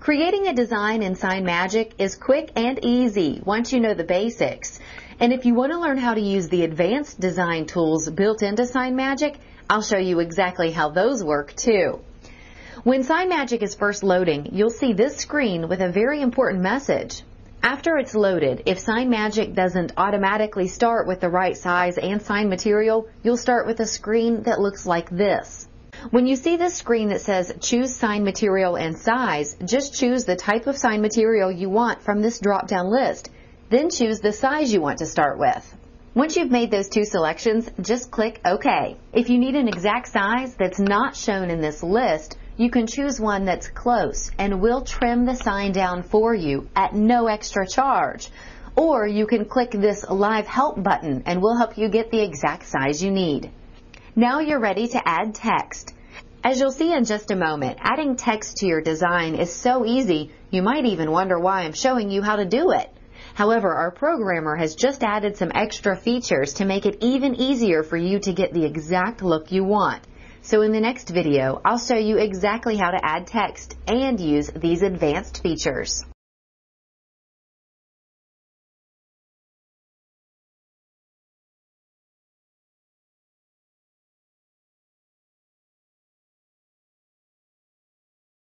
Creating a design in Sign Magic is quick and easy once you know the basics. And if you want to learn how to use the advanced design tools built into Sign Magic, I'll show you exactly how those work too. When Sign Magic is first loading, you'll see this screen with a very important message. After it's loaded, if Sign Magic doesn't automatically start with the right size and sign material, you'll start with a screen that looks like this. When you see this screen that says choose sign material and size, just choose the type of sign material you want from this drop-down list. Then choose the size you want to start with. Once you've made those two selections, just click OK. If you need an exact size that's not shown in this list, you can choose one that's close and we'll trim the sign down for you at no extra charge. Or you can click this Live Help button and we'll help you get the exact size you need. Now you're ready to add text. As you'll see in just a moment, adding text to your design is so easy, you might even wonder why I'm showing you how to do it. However, our programmer has just added some extra features to make it even easier for you to get the exact look you want. So in the next video, I'll show you exactly how to add text and use these advanced features.